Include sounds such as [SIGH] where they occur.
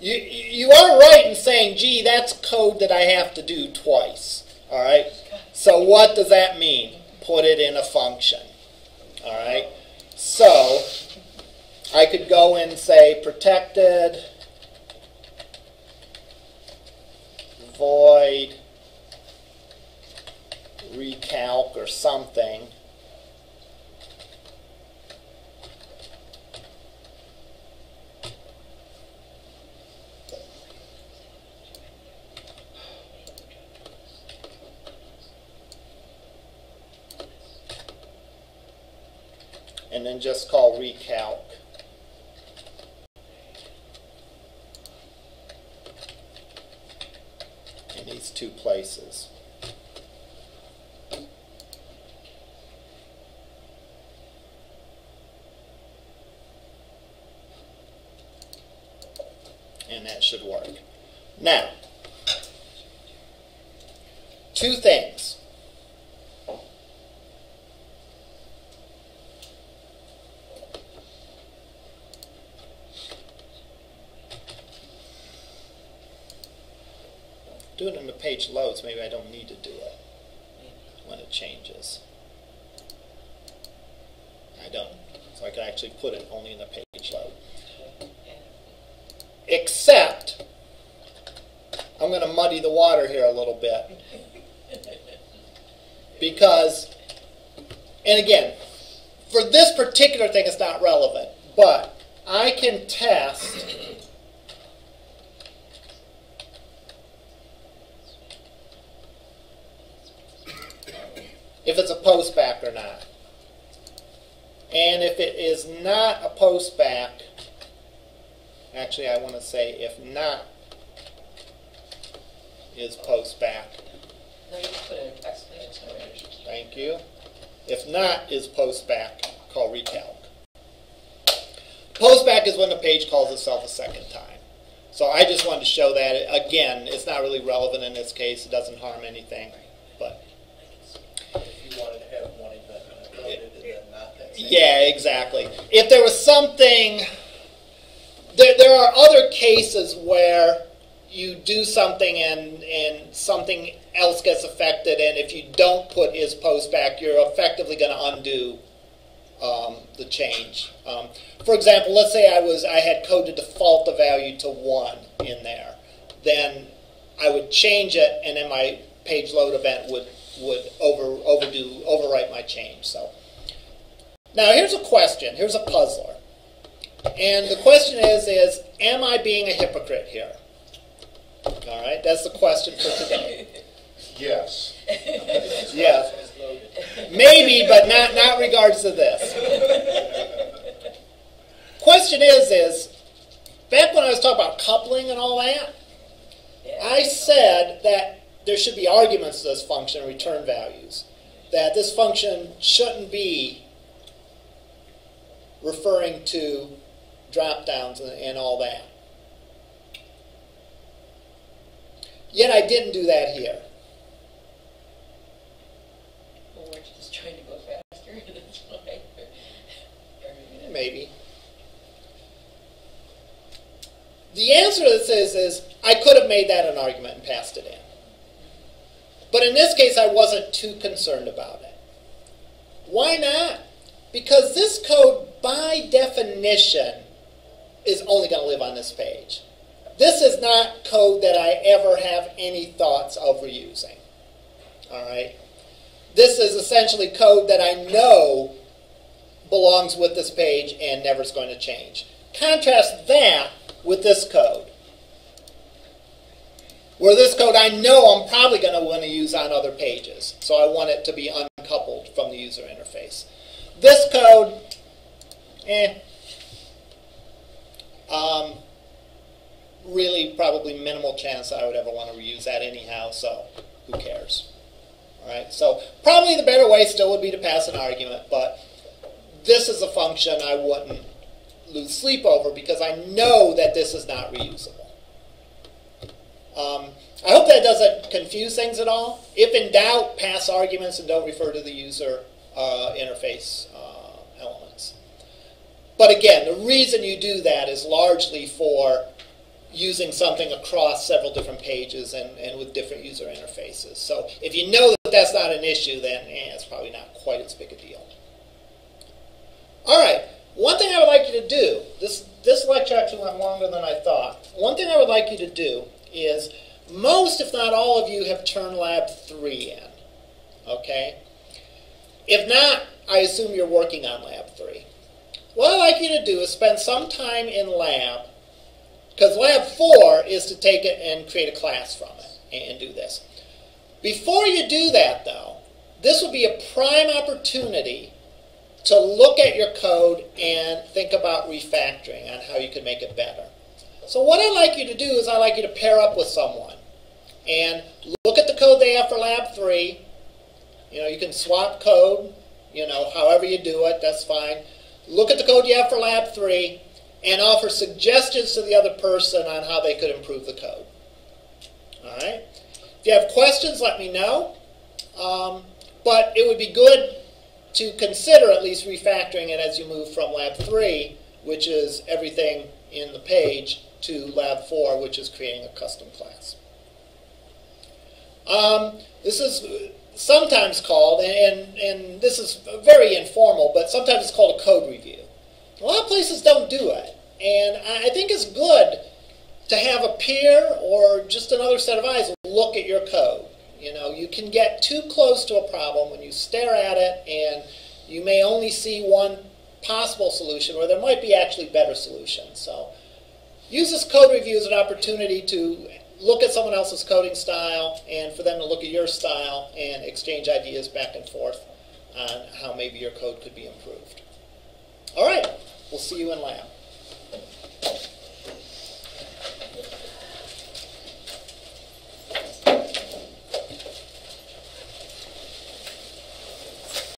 you, you are right in saying, gee, that's code that I have to do twice. All right? So what does that mean? Put it in a function. All right? So I could go and say protected void recalc or something. And then just call recalc. in these two places. And that should work. Now, two things. Do it in the page loads, maybe I don't need to do it when it changes. I don't. So I can actually put it only in the page load. Except, I'm going to muddy the water here a little bit. Because, and again, for this particular thing, it's not relevant, but I can test if it's a postback or not. And if it is not a postback, actually I want to say if not is postback. No, you put an exclamation. Thank you. If not is postback, call recalc. Postback is when the page calls itself a second time. So I just wanted to show that. Again, it's not really relevant in this case. It doesn't harm anything. But wanted to have one event and then not that same. Yeah, exactly. If there was something, there, there are other cases where you do something and, and something else gets affected, and if you don't put is post back, you're effectively going to undo um, the change. Um, for example, let's say I was I had code to default the value to one in there, then I would change it, and then my page load event would would over overdo overwrite my change. So. Now here's a question. Here's a puzzler. And the question is, is am I being a hypocrite here? All right, that's the question for today. [LAUGHS] Yes. Yes, maybe, but not not regards to this. Question is, is back when I was talking about coupling and all that, I said that there should be arguments to this function, return values. That this function shouldn't be referring to drop downs and, and all that. Yet I didn't do that here. Well, we're just trying to go faster, [LAUGHS] Maybe. The answer to this is, is I could have made that an argument and passed it in. But in this case, I wasn't too concerned about it. Why not? Because this code, by definition, is only going to live on this page. This is not code that I ever have any thoughts of reusing. All right? This is essentially code that I know belongs with this page and never is going to change. Contrast that with this code. Where this code I know I'm probably going to want to use on other pages. So I want it to be uncoupled from the user interface. This code, eh. Um, really, probably minimal chance I would ever want to reuse that anyhow, so who cares? All right, so probably the better way still would be to pass an argument, but this is a function I wouldn't lose sleep over because I know that this is not reusable. Um, I hope that doesn't confuse things at all. If in doubt, pass arguments and don't refer to the user uh, interface uh, elements. But again, the reason you do that is largely for using something across several different pages and, and with different user interfaces. So if you know that that's not an issue, then eh, it's probably not quite as big a deal. All right, one thing I would like you to do, this, this lecture actually went longer than I thought. One thing I would like you to do is most, if not all of you, have turned Lab 3 in. Okay? If not, I assume you're working on Lab 3. What I'd like you to do is spend some time in Lab, because Lab 4 is to take it and create a class from it and do this. Before you do that, though, this would be a prime opportunity to look at your code and think about refactoring on how you can make it better. So what I'd like you to do is I'd like you to pair up with someone and look at the code they have for Lab 3. You know, you can swap code, you know, however you do it, that's fine. Look at the code you have for Lab 3 and offer suggestions to the other person on how they could improve the code. All right? If you have questions, let me know. Um, but it would be good to consider at least refactoring it as you move from Lab 3, which is everything in the page, to Lab 4, which is creating a custom class. Um, this is sometimes called, and, and this is very informal, but sometimes it's called a code review. A lot of places don't do it, and I think it's good to have a peer or just another set of eyes look at your code. You know, you can get too close to a problem when you stare at it and you may only see one possible solution where there might be actually better solutions. So use this code review as an opportunity to look at someone else's coding style and for them to look at your style and exchange ideas back and forth on how maybe your code could be improved. All right, we'll see you in lab.